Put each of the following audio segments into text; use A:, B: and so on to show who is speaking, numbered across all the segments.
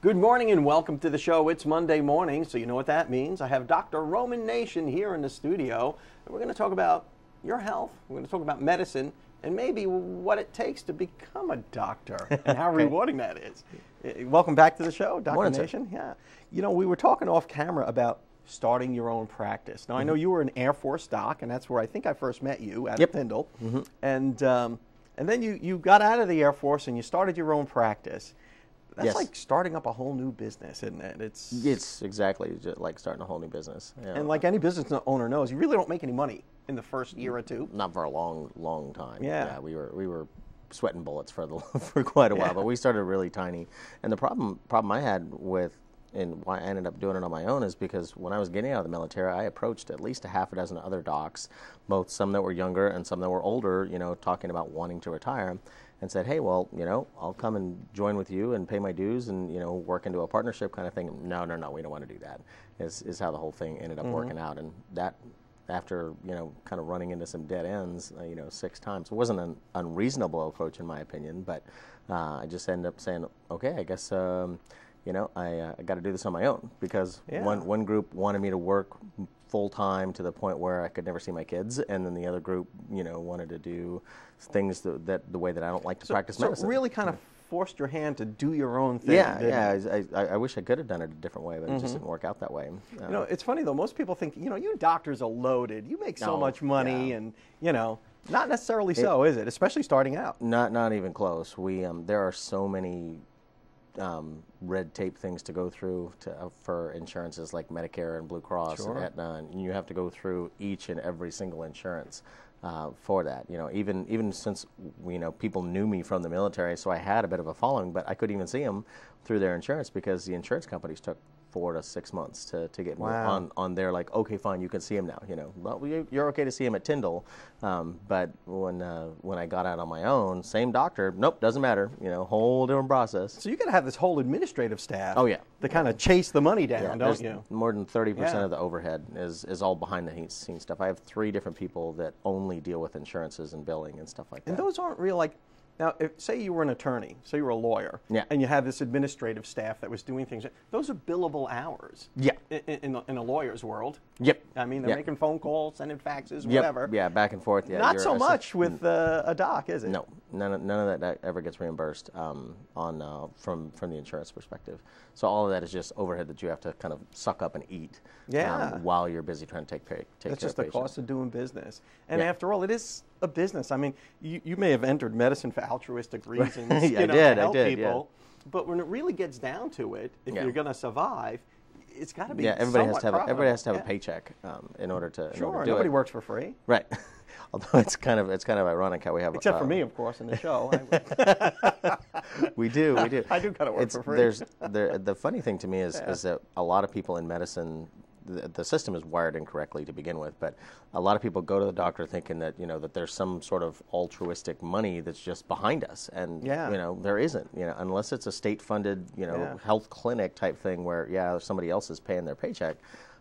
A: Good morning and welcome to the show. It's Monday morning, so you know what that means. I have Dr. Roman Nation here in the studio, and we're going to talk about your health. We're going to talk about medicine and maybe what it takes to become a doctor and how
B: Okay.
A: rewarding that is. Eh, Welcome back to the show, Dr.
B: Morning, sir.
A: Nation. Yeah. You know, we were talking off camera about starting your own practice. Now, I know you were an Air Force doc, and that's where I think I first met you at
B: Mm-hmm.
A: And, um, and then you, you got out of the Air Force and you started your own practice. That's
B: Yes.
A: like starting up a whole new business, isn't it? It's,
B: It's exactly just like starting a whole new business. know.
A: and like any business owner knows, you really don't make any money in the first year or two.
B: not for a long, long time.
A: Yeah.
B: we were we were sweating bullets for the for quite a while,
A: Yeah.
B: but we started really tiny. And the problem problem I had with and why I ended up doing it on my own is because when I was getting out of the military, I approached at least a half a dozen other docs, both some that were younger and some that were older, you know, talking about wanting to retire, and said, "Hey, well, you know, I'll come and join with you and pay my dues and you know work into a partnership kind of thing." No, no, no, we don't want to do that. Is is how the whole thing ended up working out, and that after you know kind of running into some dead ends uh, you know six times it wasn't an unreasonable approach in my opinion but uh, i just ended up saying okay i guess um, you know i, uh, I got to do this on my own because
A: Yeah.
B: one, one group wanted me to work full time to the point where i could never see my kids and then the other group you know wanted to do things that, that the way that i don't like to practice
A: so
B: medicine
A: it really kind of forced your hand to do your own thing.
B: yeah yeah I, I, I wish i could have done it a different way but it just didn't work out that way Uh,
A: You know, it's funny though. Most people think, you know, you doctors are loaded. You make so
B: Oh,
A: much money,
B: yeah.
A: and you know, not necessarily so, is it? Especially starting out.
B: Not not even close. We um, there are so many um, red tape things to go through to, uh, for insurances like Medicare and Blue Cross
A: Sure.
B: and Aetna, and you have to go through each and every single insurance uh, for that. You know, even even since you know people knew me from the military, so I had a bit of a following, but I couldn't even see them through their insurance because the insurance companies took four to six months to, to get
A: Wow.
B: on on there like okay fine you can see him now you know well you- you're okay to see him at Tyndall um, but when uh, when I got out on my own same doctor nope doesn't matter you know whole different process
A: So you got to have this whole administrative staff.
B: Oh, yeah.
A: To kind of chase the money down,
B: yeah,
A: don't you?
B: more than 30%
A: Yeah.
B: of the overhead is, is all behind the scenes stuff I have three different people that only deal with insurances and billing and stuff like that
A: And those aren't real like. Now, if, say you were an attorney, say you were a lawyer,
B: Yeah.
A: and you had this administrative staff that was doing things. Those are billable hours.
B: Yeah.
A: In, in, in a lawyer's world.
B: yep
A: I mean, they're
B: Yep.
A: making phone calls, sending faxes,
B: yep.
A: whatever.
B: yeah back and forth yeah
A: Not so much with uh, a doc, is it?
B: No, none of, none of that, that ever gets reimbursed um, on uh, from from the insurance perspective. So all of that is just overhead that you have to kind of suck up and eat
A: Yeah.
B: um, while you're busy trying to take, take
A: That's
B: care
A: just the cost of doing business. And
B: Yeah.
A: after all, it is a business. I mean, you, you may have entered medicine for altruistic reasons.
B: Yeah,
A: you
B: I did,
A: to
B: I
A: help
B: did, yeah.
A: But when it really gets down to it, if
B: Yeah.
A: you're going to survive, it's got to be
B: Yeah, everybody has to have a, everybody has to have
A: profitable.
B: a paycheck um, in order to
A: Yeah.
B: order
A: Sure,
B: to do
A: nobody
B: it.
A: works for free.
B: Right. Although it's kind of it's kind of ironic how we have
A: Except for
B: uh,
A: me, of course, in the show.
B: We do, we do.
A: I do kinda work
B: It's-
A: for free.
B: There's the the funny thing to me is is that a lot of people in medicine. The, the system is wired incorrectly to begin with, but a lot of people go to the doctor thinking that you know that there's some sort of altruistic money that's just behind us, and
A: Yeah.
B: you know there isn't. You know, unless it's a state-funded you know
A: Yeah.
B: health clinic type thing where yeah somebody else is paying their paycheck.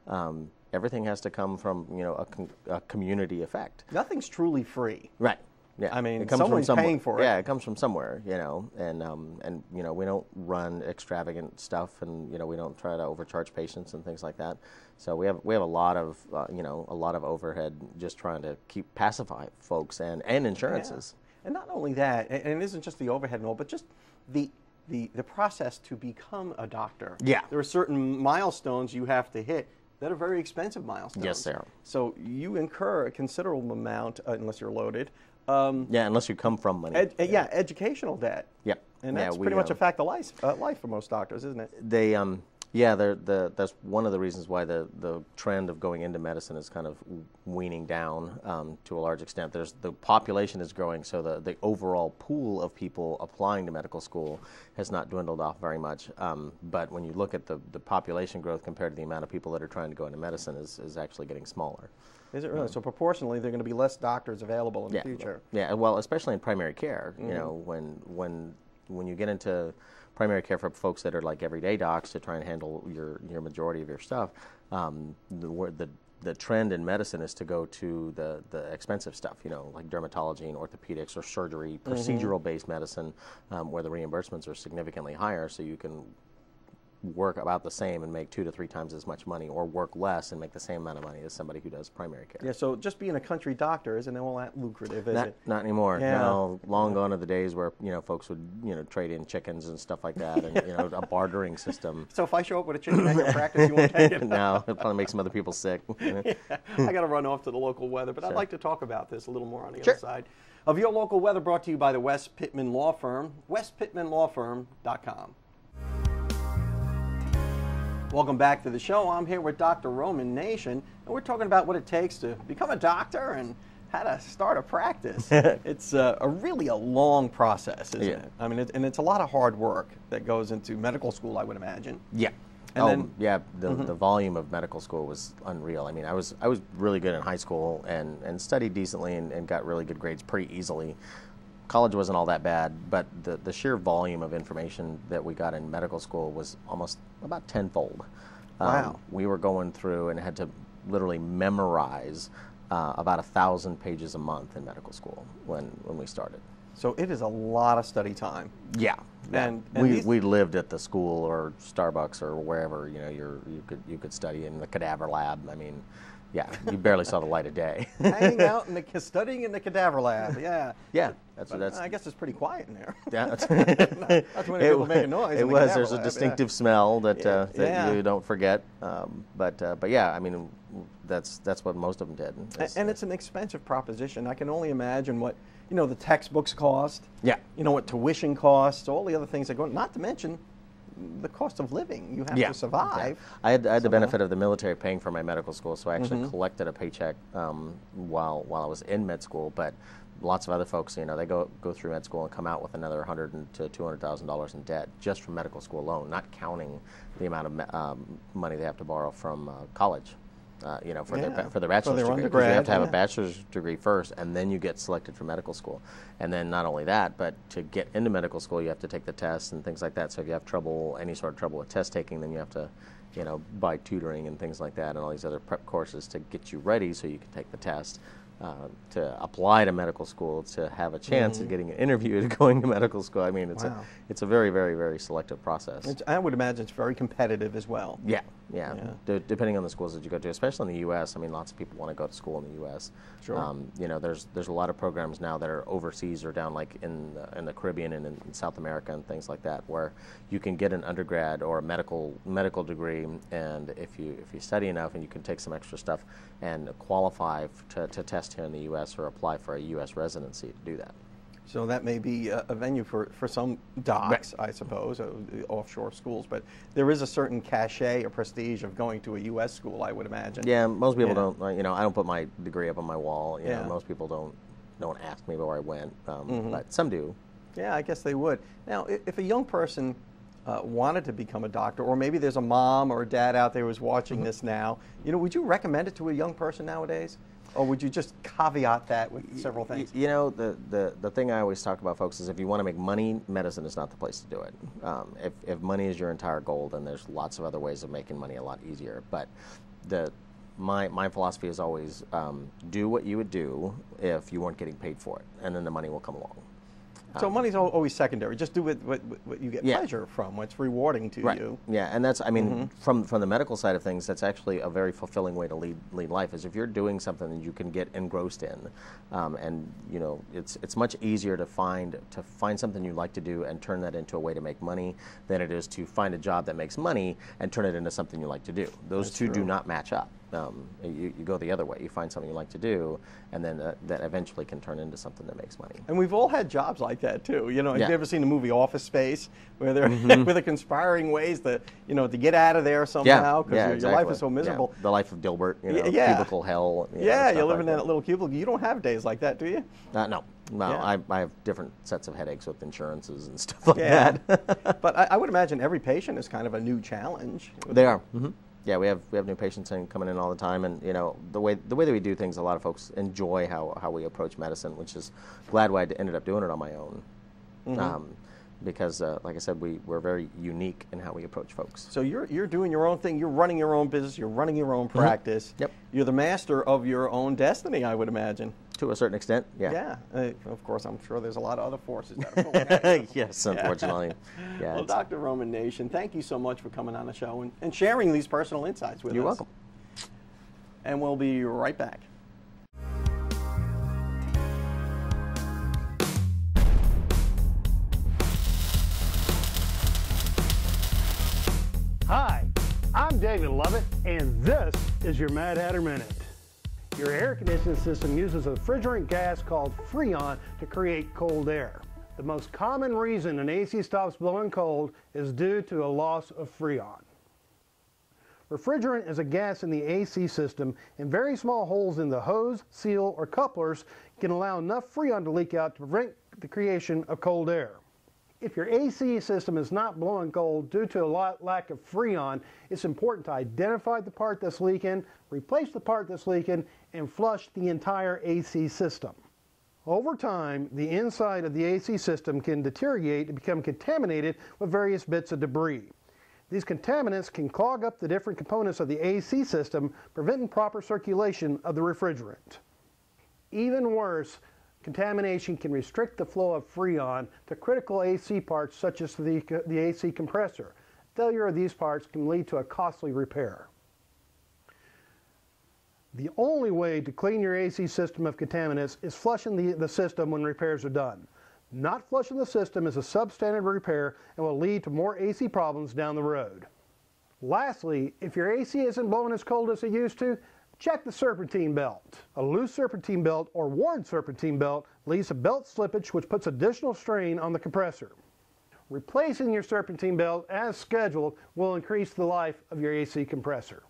B: Um, everything has to come from you know a, com- a community effect.
A: Nothing's truly free.
B: Right. Yeah.
A: I mean,
B: it comes
A: someone's
B: from somewhere.
A: paying for it.
B: Yeah, it comes from somewhere, you know, and um, and you know we don't run extravagant stuff, and you know we don't try to overcharge patients and things like that. So we have we have a lot of uh, you know a lot of overhead just trying to keep pacify folks and and insurances.
A: And not only that, and and it isn't just the overhead and all, but just the, the, the process to become a doctor.
B: Yeah.
A: There are certain milestones you have to hit that are very expensive milestones.
B: Yes, they are.
A: So you incur a considerable amount, uh, unless you're loaded. Um,
B: Yeah, unless you come from money.
A: ed- uh, yeah, educational debt.
B: Yep.
A: And
B: Yeah,
A: that's
B: we,
A: pretty much a fact of life, uh, life for most doctors, isn't it?
B: they um yeah the that's one of the reasons why the the trend of going into medicine is kind of weaning down um, to a large extent. There's the population is growing so the the overall pool of people applying to medical school has not dwindled off very much. Um, but when you look at the the population growth compared to the amount of people that are trying to go into medicine is is actually getting smaller.
A: Is it really? So proportionally, there are going to be less doctors available in
B: yeah.
A: the future.
B: yeah well especially in primary care you know when when when you get into primary care for folks that are like everyday docs to try and handle your your majority of your stuff um, the the the trend in medicine is to go to the, the expensive stuff, you know, like dermatology and orthopedics or surgery, procedural based medicine, um, where the reimbursements are significantly higher, so you can work about the same and make two to three times as much money, or work less and make the same amount of money as somebody who does primary care.
A: Yeah, so just being a country doctor isn't all that lucrative, is
B: Not,
A: it?
B: not anymore.
A: Yeah.
B: No, long gone are the days where you know folks would you know trade in chickens and stuff like that, and you know a bartering system.
A: So if I show up with a chicken at your practice, you won't take it?
B: no, it'll probably make some other people sick.
A: I got to run off to the local weather, but I'd like to talk about this a little more on the
B: Sure.
A: other side of your local weather. Brought to you by the West Pittman Law Firm, westpittmanlawfirm.com. Welcome back to the show. I'm here with Dr. Roman Nation, and we're talking about what it takes to become a doctor and how to start a practice. it's uh, a really a long process, isn't
B: Yeah.
A: it? I mean, it, and it's a lot of hard work that goes into medical school, I would imagine.
B: Yeah.
A: And
B: oh,
A: then- Mm-hmm.
B: yeah, the, the volume of medical school was unreal. I mean, I was I was really good in high school and, and studied decently and, and got really good grades pretty easily. College wasn't all that bad, but the, the sheer volume of information that we got in medical school was almost about tenfold. Um,
A: Wow.
B: we were going through and had to literally memorize uh, about a thousand pages a month in medical school when, when we started.
A: So it is a lot of study time.
B: Yeah.
A: And- and
B: we
A: these-
B: we lived at the school or Starbucks or wherever you know you're you could you could study in the cadaver lab. I mean, yeah, you barely saw the light of day.
A: Hanging out in the studying in the cadaver lab. Yeah.
B: yeah, that's
A: But
B: that's
A: I guess it's pretty quiet in there.
B: yeah, that's,
A: That's when people make a noise.
B: It
A: the
B: was.
A: cadaver
B: There's a
A: lab, yeah.
B: distinctive smell that uh, that
A: Yeah.
B: you don't forget. Um, but uh, but yeah, I mean, that's that's what most of them did.
A: A-
B: That's-
A: and it's an expensive proposition. I can only imagine what you know the textbooks cost.
B: Yeah.
A: You know what tuition costs, all the other things that go. Not to mention the cost of living. You have
B: yeah.
A: to survive.
B: Yeah. I had, I had the benefit of the military paying for my medical school, so I actually
A: Mm-hmm.
B: collected a paycheck um, while while I was in med school. But lots of other folks, you know, they go go through med school and come out with another hundred to two hundred thousand dollars in debt just from medical school alone, not counting the amount of um, money they have to borrow from uh, college. Uh, you know, for their
A: Yeah,
B: ba- for their
A: for
B: bachelor's
A: their
B: degree, you have to have
A: yeah.
B: a bachelor's degree first, and then you get selected for medical school. And then not only that, but to get into medical school, you have to take the tests and things like that. So if you have trouble, any sort of trouble with test taking, then you have to, you know, buy tutoring and things like that, and all these other prep courses to get you ready so you can take the test. Uh, to apply to medical school to have a chance of getting an interview to going to medical school. I mean, it's
A: Mm-hmm. Wow.
B: a it's a very very very selective process.
A: It's, I would imagine it's very competitive as well.
B: Yeah, yeah.
A: Yeah.
B: D- depending on the schools that you go to, especially in the U.S. I mean, lots of people want to go to school in the U.S.
A: Sure.
B: Um, you know, there's there's a lot of programs now that are overseas or down like in the, in the Caribbean and in South America and things like that, where you can get an undergrad or a medical medical degree, and if you if you study enough and you can take some extra stuff and qualify f- to, to test here in the U.S. or apply for a U.S. residency to do that.
A: So that may be a, a venue for, for some docs, I suppose, uh, offshore schools. But there is a certain cachet or prestige of going to a U.S. school, I would imagine.
B: Yeah, most people
A: Yeah.
B: don't. uh, You know, I don't put my degree up on my wall. You
A: Yeah.
B: know, most people don't don't ask me where I went, um,
A: Mm-hmm.
B: but some do.
A: Yeah, I guess they would. Now, if a young person uh, wanted to become a doctor, or maybe there's a mom or a dad out there who's watching this now, you know, would you recommend it to a young person nowadays? Or would you just caveat that with several things?
B: You know, the, the, the thing I always talk about, folks, is if you want to make money, medicine is not the place to do it. Um, if, if money is your entire goal, then there's lots of other ways of making money a lot easier. But the my, my philosophy is always um, do what you would do if you weren't getting paid for it, and then the money will come along.
A: So money's always secondary. Just do what, what, what you get
B: Yeah.
A: pleasure from, what's rewarding to
B: Right.
A: you.
B: Yeah, and that's I mean
A: Mm-hmm.
B: from from the medical side of things, that's actually a very fulfilling way to lead lead life. Is if you're doing something that you can get engrossed in, um, and you know it's it's much easier to find to find something you like to do and turn that into a way to make money than it is to find a job that makes money and turn it into something you like to do. Those
A: That's
B: two do not match up. Um, you, you go the other way. You find something you like to do, and then uh, that eventually can turn into something that makes money.
A: And we've all had jobs like that too. You know, have
B: Yeah.
A: you ever seen the movie Office Space, where they're where they're conspiring ways to, you know, to get out of there somehow because
B: yeah,
A: your,
B: exactly.
A: your life is so
B: Yeah.
A: miserable.
B: The life of Dilbert, you know,
A: yeah.
B: cubicle hell. you know,
A: Yeah, you live
B: like
A: in that little cubicle. You don't have days like that, do you?
B: Uh, no, no.
A: Yeah.
B: I, I have different sets of headaches with insurances and stuff like
A: Yeah.
B: that.
A: but I, I would imagine every patient is kind of a new challenge.
B: they are. hmm Yeah, we have we have new patients in, coming in all the time, and you know the way the way that we do things, a lot of folks enjoy how, how we approach medicine, which is glad why I ended up doing it on my own,
A: Mm-hmm.
B: um, because uh, like I said, we we're very unique in how we approach folks.
A: So you're you're doing your own thing. You're running your own business. You're running your own practice.
B: Mm-hmm. Yep.
A: You're the master of your own destiny. I would imagine.
B: To a certain extent, yeah.
A: Yeah, uh, of course, I'm sure there's a lot of other forces that are pulling at
B: yes, unfortunately. Yeah.
A: Well, Dr. Roman Nation, thank you so much for coming on the show and, and sharing these personal insights with us.
B: You're welcome.
A: And we'll be right back.
C: Hi, I'm David Lovett, and this is your Mad Hatter Minute. Your air conditioning system uses a refrigerant gas called Freon to create cold air. The most common reason an AC stops blowing cold is due to a loss of Freon. Refrigerant is a gas in the AC system, and very small holes in the hose, seal, or couplers can allow enough Freon to leak out to prevent the creation of cold air. If your AC system is not blowing cold due to a lot, lack of Freon, it's important to identify the part that's leaking, replace the part that's leaking, and flush the entire AC system. Over time, the inside of the AC system can deteriorate and become contaminated with various bits of debris. These contaminants can clog up the different components of the AC system, preventing proper circulation of the refrigerant. Even worse, contamination can restrict the flow of Freon to critical AC parts such as the, the AC compressor. Failure of these parts can lead to a costly repair. The only way to clean your AC system of contaminants is flushing the, the system when repairs are done. Not flushing the system is a substandard repair and will lead to more AC problems down the road. Lastly, if your AC isn't blowing as cold as it used to, check the serpentine belt. A loose serpentine belt or worn serpentine belt leads to belt slippage which puts additional strain on the compressor. Replacing your serpentine belt as scheduled will increase the life of your AC compressor.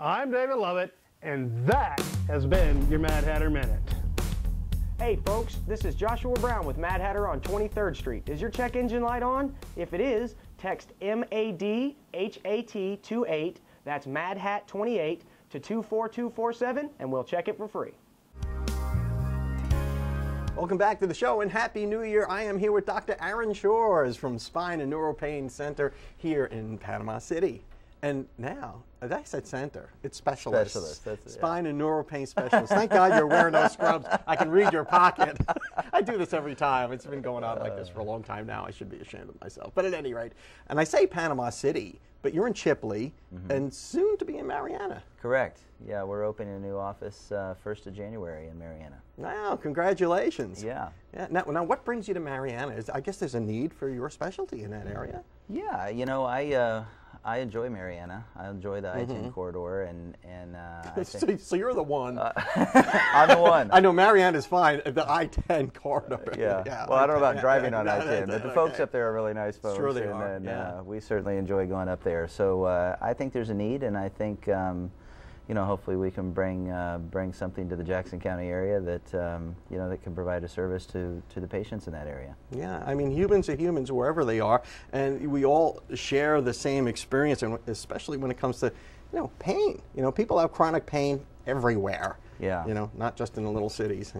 C: I'm David Lovett, and that has been your Mad Hatter Minute.
D: Hey folks, this is Joshua Brown with Mad Hatter on 23rd Street. Is your check engine light on? If it is, text MADHAT28, that's MADHAT28, to 24247 and we'll check it for free.
A: Welcome back to the show and Happy New Year. I am here with Dr. Aaron Shores from Spine and Neuropain Center here in Panama City. And now, I said center, it's specialist.
E: Specialist, that's it, yeah.
A: Spine and neuropain specialist. Thank God you're wearing those scrubs. I can read your pocket. I do this every time. It's been going on like this for a long time now. I should be ashamed of myself. But at any rate, and I say Panama City, but you're in Chipley
E: Mm-hmm.
A: and soon to be in Marianna.
E: Correct. Yeah, we're opening a new office uh, 1st of January in Marianna.
A: Wow, congratulations.
E: Yeah.
A: Yeah. Now, now, what brings you to Marianna? Is, I guess there's a need for your specialty in that area.
E: Yeah, you know, I uh, I enjoy Marianna. I enjoy the
A: Mm-hmm.
E: I-10 corridor, and and uh, I
A: so,
E: think
A: so you're the one.
E: I'm the one.
A: I know Marianna's fine. The I-10 corridor.
E: Yeah. Well, I don't know about driving
A: yeah,
E: on
A: no,
E: I-10, but the folks
A: okay.
E: up there are really nice folks.
A: Sure they
E: and,
A: are,
E: and,
A: yeah.
E: uh, we certainly enjoy going up there. So uh, I think there's a need, and I think. Um, you know, hopefully we can bring uh, bring something to the Jackson County area that um, you know that can provide a service to to the patients in that area.
A: Yeah, I mean, humans are humans wherever they are, and we all share the same experience, and especially when it comes to, you know, pain. You know, people have chronic pain everywhere.
E: Yeah.
A: You know, not just in the little cities.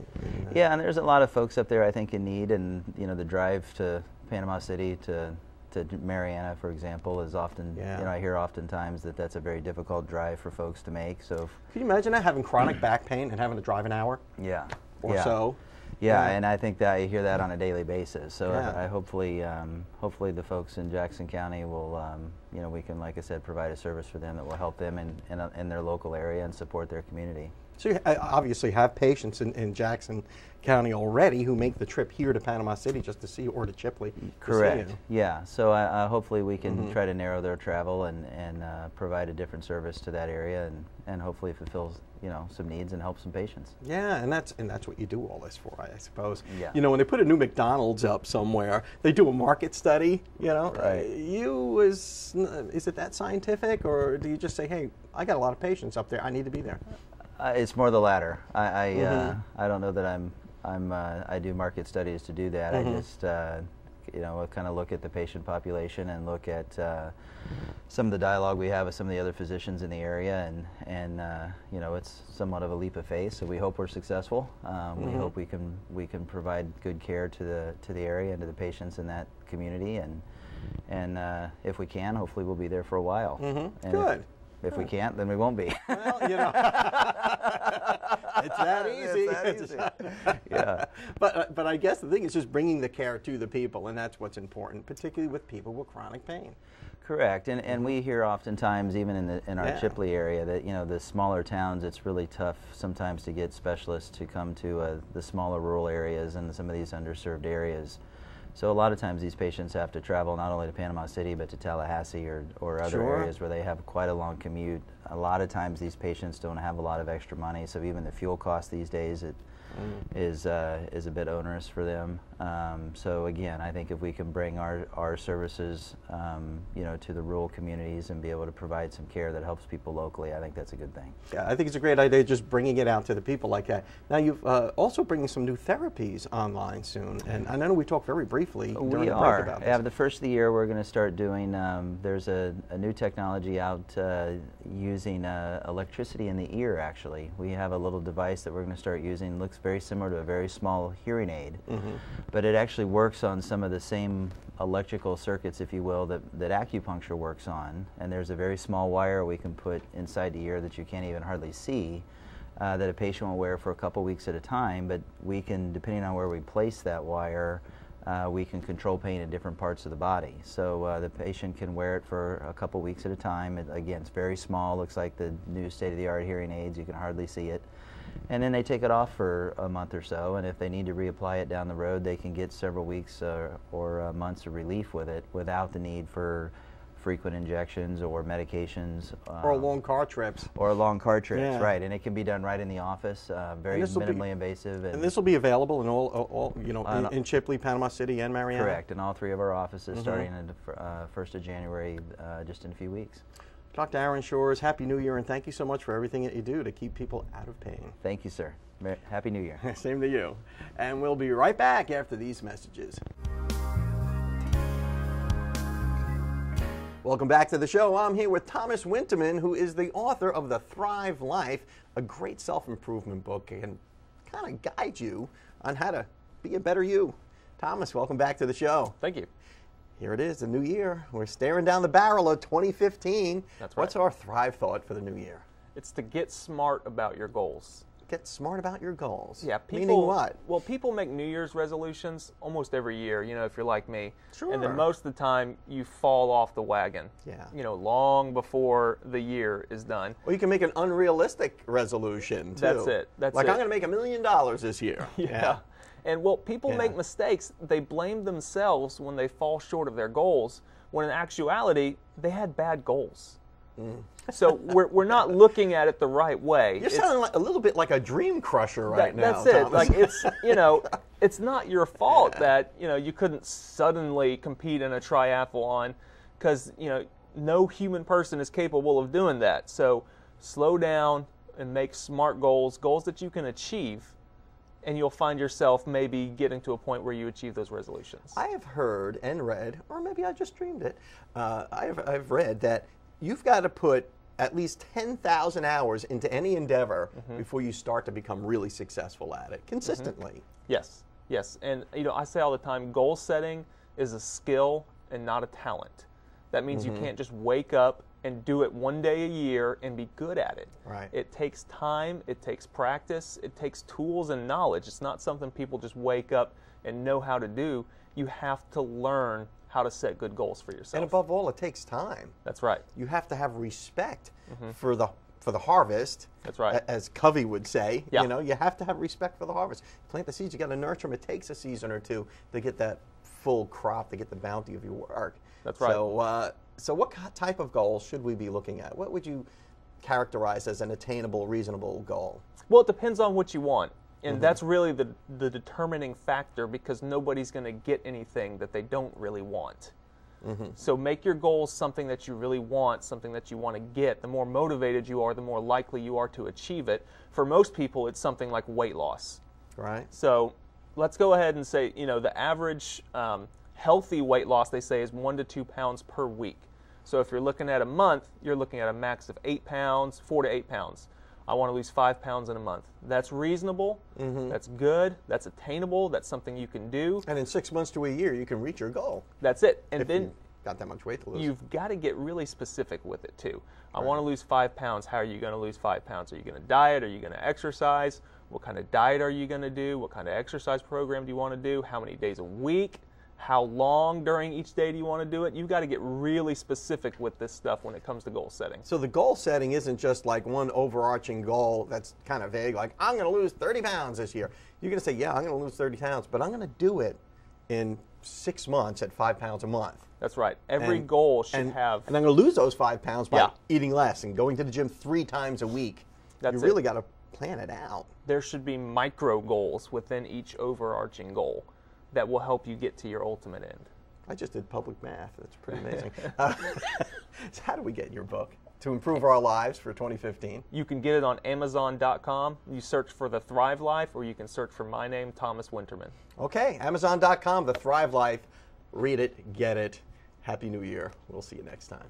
E: Yeah, and there's a lot of folks up there I think in need, and you know the drive to Panama City to to Marianna, for example, is often
A: Yeah.
E: you know I hear oftentimes that that's a very difficult drive for folks to make. So
A: Can you imagine that having chronic back pain and having to drive an hour
E: yeah,
A: or
E: yeah.
A: so?
E: Yeah,
A: Yeah.
E: and I think that I hear that on a daily basis. So. I, I hopefully, um, hopefully the folks in Jackson County will, um, you know, we can, like I said, provide a service for them that will help them in, in, a, in their local area and support their community.
A: So you uh, obviously have patients in, in Jackson County already who make the trip here to Panama City just to see or to Chipley. to
E: Correct.
A: you.
E: Yeah. So uh, hopefully we can
A: Mm-hmm.
E: try to narrow their travel and, and uh, provide a different service to that area and, and hopefully fulfills you know some needs and help some patients.
A: Yeah, and that's and that's what you do all this for, I suppose.
E: Yeah.
A: You know, when they put a new McDonald's up somewhere, they do a market study. You know,
E: Right.
A: Uh, you is is it that scientific, or do you just say, hey, I got a lot of patients up there, I need to be there?
E: Uh, it's more the latter. I I, uh,
A: Mhm.
E: I don't know that I'm I'm uh, I do market studies to do that.
A: Mhm.
E: I just uh, you know kind of look at the patient population and look at uh, some of the dialogue we have with some of the other physicians in the area, and and uh, you know it's somewhat of a leap of faith. So we hope we're successful. Um, We
A: Mhm.
E: hope we can we can provide good care to the to the area and to the patients in that community, and and uh, if we can, hopefully we'll be there for a while.
A: Mhm.
E: And if-
A: Good.
E: If we can't, then we won't be.
A: Well, you know, it's that easy.
E: It's that easy. yeah.
A: But uh, but I guess the thing is just bringing the care to the people, and that's what's important, particularly with people with chronic pain.
E: Correct, and and we hear oftentimes, even in the in our
A: Yeah.
E: Chipley area, that you know the smaller towns, it's really tough sometimes to get specialists to come to uh, the smaller rural areas and some of these underserved areas. So a lot of times these patients have to travel not only to Panama City but to Tallahassee or, or other
A: Sure.
E: areas where they have quite a long commute. A lot of times these patients don't have a lot of extra money, so even the fuel cost these days it is uh, is a bit onerous for them. Um, so again, I think if we can bring our, our services, um, you know, to the rural communities and be able to provide some care that helps people locally, I think that's a good thing.
A: Yeah, I think it's a great idea just bringing it out to the people like that. Now you've uh, also bringing some new therapies online soon, and I know we talked very briefly during
E: We
A: the break
E: are.
A: about
E: Yeah,
A: this.
E: the first of the year, we're going to start doing. Um, there's a, a new technology out uh, using uh, electricity in the ear. Actually, we have a little device that we're going to start using. Looks very similar to a very small hearing aid,
A: Mm-hmm.
E: But it actually works on some of the same electrical circuits, if you will, that, that acupuncture works on. And there's a very small wire we can put inside the ear that you can't even hardly see. Uh, that a patient will wear for a couple weeks at a time, but we can, depending on where we place that wire, uh, we can control pain in different parts of the body. So uh, the patient can wear it for a couple weeks at a time. It, again, it's very small, looks like the new state of the art hearing aids, you can hardly see it. And then they take it off for a month or so, and if they need to reapply it down the road, they can get several weeks uh, or uh, months of relief with it without the need for frequent injections or medications.
A: or
E: um,
A: long car trips.
E: or long car trips,
A: Yeah.
E: right? And it can be done right in the office, uh, very
A: this'll be-
E: minimally invasive.
A: And this will be available in all, all you know,
E: Uh,
A: in, in Chipley, Panama City, and Marianna.
E: correct in all three of our offices,
A: Mm-hmm.
E: starting on the uh, first of January, uh, just in a few weeks.
A: Dr. Aaron Shores, Happy New Year, and thank you so much for everything that you do to keep people out of pain.
E: Thank you, sir. Happy New Year.
A: Same to you. And we'll be right back after these messages. Welcome back to the show. I'm here with Thomas Winterman, who is the author of The Thrive Life, a great self improvement book and kind of guide you on how to be a better you. Thomas, welcome back to the show.
F: Thank you.
A: Here it is, the new year. We're staring down the barrel of 2015.
F: That's right.
A: What's our Thrive thought for the new year?
F: It's to get smart about your goals.
A: Get smart about your goals.
F: Yeah, people.
A: Meaning what?
F: Well, people make New Year's resolutions almost every year. You know, if you're like me. And then most of the time, you fall off the wagon.
A: Yeah.
F: You know, long before the year is done.
A: Or you can make an unrealistic resolution too.
F: That's it. That's it.
A: like
F: it.
A: I'm going to make a million dollars this year.
F: And well, people
A: Yeah.
F: make mistakes. They blame themselves when they fall short of their goals, when in actuality, they had bad goals. Mm. so we're, we're not looking at it the right way.
A: You're
F: It's-
A: sounding like, a little bit like a dream crusher right
F: that-
A: now.
F: That's it.
A: Thomas.
F: Like it's you know, it's not your fault that you know you couldn't suddenly compete in a triathlon because you know no human person is capable of doing that. So slow down and make smart goals, goals that you can achieve, and you'll find yourself maybe getting to a point where you achieve those resolutions.
A: I have heard and read, or maybe I just dreamed it. Uh, I have, I've read that you've got to put at least 10,000 hours into any endeavor
F: Mm-hmm.
A: before you start to become really successful at it consistently.
F: Yes, yes, and you know I say all the time, goal setting is a skill and not a talent. That means
A: Mm-hmm.
F: you can't just wake up and do it one day a year and be good at it.
A: Right.
F: It takes time, it takes practice, it takes tools and knowledge. It's not something people just wake up and know how to do. You have to learn how to set good goals for yourself.
A: And above all, it takes time.
F: That's right.
A: You have to have respect for the for the harvest.
F: Mm-hmm. That's right.
A: As Covey would say,
F: Yeah.
A: you know, you have to have respect for the harvest. Plant the seeds, you got to nurture them. It takes a season or two to get that full crop, to get the bounty of your work.
F: That's right.
A: So, uh, so what type of goals should we be looking at? What would you characterize as an attainable, reasonable goal?
F: Well, it depends on what you want. And
A: Mm-hmm.
F: that's really the, the determining factor because nobody's going to get anything that they don't really want.
A: Mm-hmm.
F: So make your goals something that you really want, something that you want to get. The more motivated you are, the more likely you are to achieve it. For most people, it's something like weight loss.
A: Right.
F: So let's go ahead and say, you know, the average um, healthy weight loss, they say, is one to two pounds per week. So if you're looking at a month, you're looking at a max of eight pounds, four to eight pounds. I want to lose five pounds in a month. That's reasonable.
A: Mm-hmm.
F: That's good. That's attainable. That's something you can do.
A: And in six months to a year, you can reach your goal.
F: That's it. And
A: If
F: then
A: got that much weight to lose.
F: You've got to get really specific with it too. I want to lose five pounds. How are you going to lose five pounds? Are you going to diet? Are you going to exercise? What kind of diet are you going to do? What kind of exercise program do you want to do? How many days a week? How long during each day do you want to do it? You've got to get really specific with this stuff when it comes to goal setting.
A: So the goal setting isn't just like one overarching goal that's kind of vague, like I'm going to lose 30 pounds this year. You're going to say, yeah, I'm going to lose 30 pounds, but I'm going to do it in six months at five pounds a month.
F: That's right. Every
A: And-
F: goal should
A: and,
F: have.
A: And I'm going to lose those five pounds by
F: Yeah.
A: eating less and going to the gym three times a week.
F: That's
A: you really got to plan it out.
F: there should be micro goals within each overarching goal that will help you get to your ultimate end.
A: I just did public math. That's pretty amazing. uh, so how do we get your book to improve our lives for 2015?
F: You can get it on Amazon.com. You search for the Thrive Life, or you can search for my name, Thomas Winterman.
A: Okay, Amazon.com, The Thrive Life. Read it, get it. Happy New Year. We'll see you next time.